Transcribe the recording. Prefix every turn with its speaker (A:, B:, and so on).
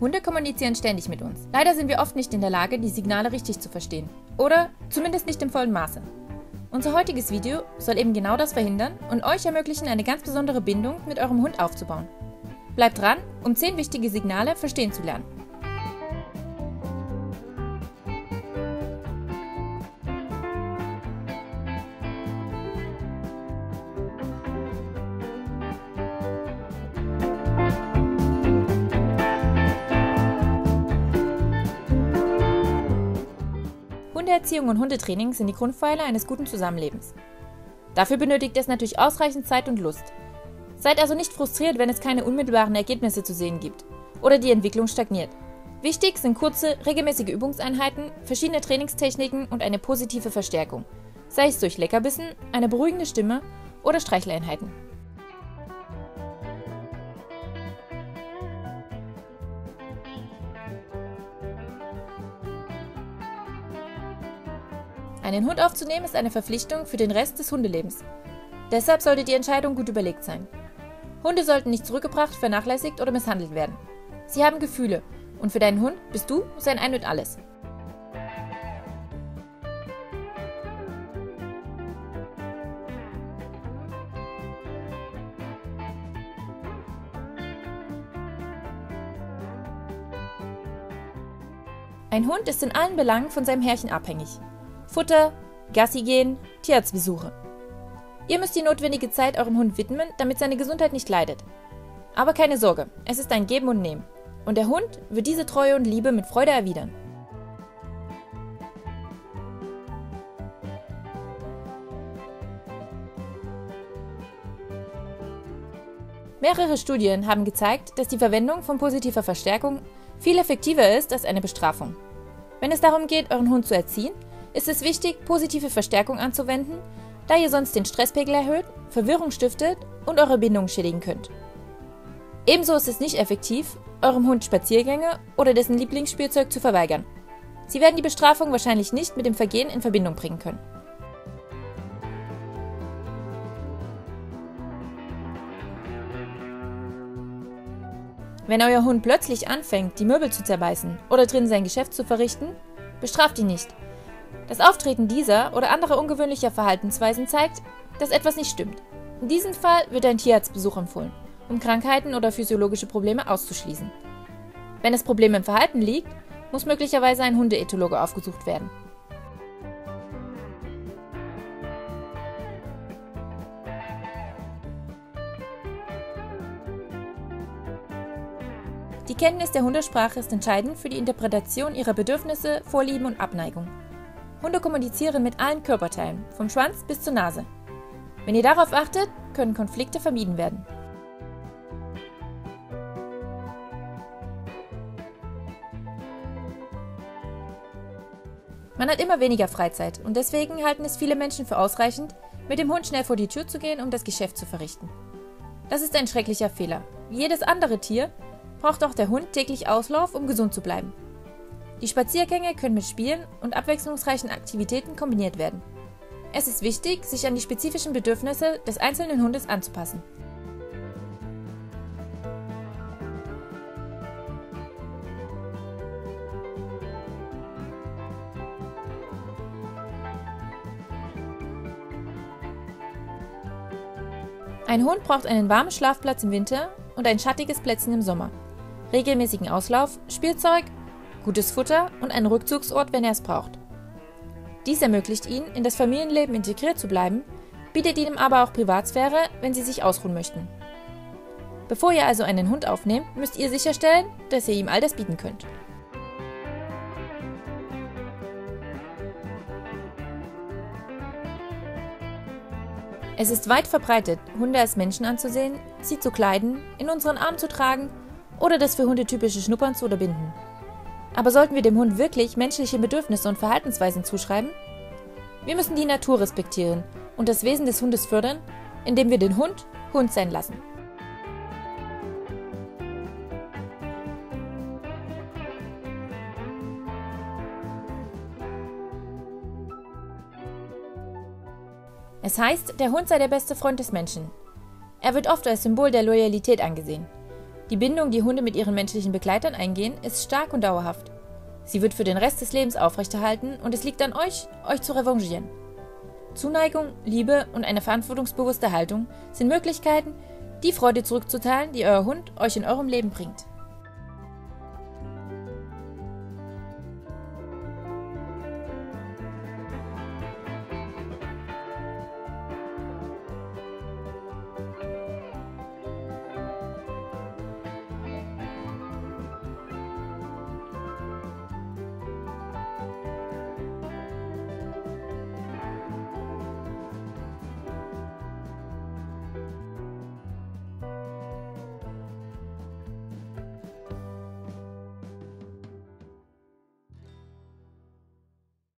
A: Hunde kommunizieren ständig mit uns. Leider sind wir oft nicht in der Lage, die Signale richtig zu verstehen. Oder zumindest nicht im vollen Maße. Unser heutiges Video soll eben genau das verhindern und euch ermöglichen, eine ganz besondere Bindung mit eurem Hund aufzubauen. Bleibt dran, um 10 wichtige Signale verstehen zu lernen. Hundeerziehung und Hundetraining sind die Grundpfeiler eines guten Zusammenlebens. Dafür benötigt es natürlich ausreichend Zeit und Lust. Seid also nicht frustriert, wenn es keine unmittelbaren Ergebnisse zu sehen gibt oder die Entwicklung stagniert. Wichtig sind kurze, regelmäßige Übungseinheiten, verschiedene Trainingstechniken und eine positive Verstärkung, sei es durch Leckerbissen, eine beruhigende Stimme oder Streicheleinheiten. Einen Hund aufzunehmen ist eine Verpflichtung für den Rest des Hundelebens. Deshalb sollte die Entscheidung gut überlegt sein. Hunde sollten nicht zurückgebracht, vernachlässigt oder misshandelt werden. Sie haben Gefühle und für deinen Hund bist du sein Ein und alles. Ein Hund ist in allen Belangen von seinem Herrchen abhängig. Futter, Gassi gehen, Tierarztbesuche. Ihr müsst die notwendige Zeit eurem Hund widmen, damit seine Gesundheit nicht leidet. Aber keine Sorge, es ist ein Geben und Nehmen. Und der Hund wird diese Treue und Liebe mit Freude erwidern. Mehrere Studien haben gezeigt, dass die Verwendung von positiver Verstärkung viel effektiver ist als eine Bestrafung. Wenn es darum geht, euren Hund zu erziehen, ist es wichtig, positive Verstärkung anzuwenden, da ihr sonst den Stresspegel erhöht, Verwirrung stiftet und eure Bindung schädigen könnt. Ebenso ist es nicht effektiv, eurem Hund Spaziergänge oder dessen Lieblingsspielzeug zu verweigern. Sie werden die Bestrafung wahrscheinlich nicht mit dem Vergehen in Verbindung bringen können. Wenn euer Hund plötzlich anfängt, die Möbel zu zerbeißen oder drin sein Geschäft zu verrichten, bestraft ihn nicht, das Auftreten dieser oder anderer ungewöhnlicher Verhaltensweisen zeigt, dass etwas nicht stimmt. In diesem Fall wird ein Tierarztbesuch empfohlen, um Krankheiten oder physiologische Probleme auszuschließen. Wenn das Problem im Verhalten liegt, muss möglicherweise ein Hundeethologe aufgesucht werden. Die Kenntnis der Hundesprache ist entscheidend für die Interpretation ihrer Bedürfnisse, Vorlieben und Abneigung. Hunde kommunizieren mit allen Körperteilen, vom Schwanz bis zur Nase. Wenn ihr darauf achtet, können Konflikte vermieden werden. Man hat immer weniger Freizeit und deswegen halten es viele Menschen für ausreichend, mit dem Hund schnell vor die Tür zu gehen, um das Geschäft zu verrichten. Das ist ein schrecklicher Fehler. Wie jedes andere Tier braucht auch der Hund täglich Auslauf, um gesund zu bleiben. Die Spaziergänge können mit Spielen und abwechslungsreichen Aktivitäten kombiniert werden. Es ist wichtig, sich an die spezifischen Bedürfnisse des einzelnen Hundes anzupassen. Ein Hund braucht einen warmen Schlafplatz im Winter und ein schattiges Plätzchen im Sommer, regelmäßigen Auslauf, Spielzeug gutes Futter und einen Rückzugsort, wenn er es braucht. Dies ermöglicht ihnen, in das Familienleben integriert zu bleiben, bietet ihnen aber auch Privatsphäre, wenn sie sich ausruhen möchten. Bevor ihr also einen Hund aufnehmt, müsst ihr sicherstellen, dass ihr ihm all das bieten könnt. Es ist weit verbreitet, Hunde als Menschen anzusehen, sie zu kleiden, in unseren Arm zu tragen oder das für Hunde typische Schnuppern zu unterbinden. Aber sollten wir dem Hund wirklich menschliche Bedürfnisse und Verhaltensweisen zuschreiben? Wir müssen die Natur respektieren und das Wesen des Hundes fördern, indem wir den Hund Hund sein lassen. Es heißt, der Hund sei der beste Freund des Menschen. Er wird oft als Symbol der Loyalität angesehen. Die Bindung, die Hunde mit ihren menschlichen Begleitern eingehen, ist stark und dauerhaft. Sie wird für den Rest des Lebens aufrechterhalten und es liegt an euch, euch zu revanchieren. Zuneigung, Liebe und eine verantwortungsbewusste Haltung sind Möglichkeiten, die Freude zurückzuteilen, die euer Hund euch in eurem Leben bringt.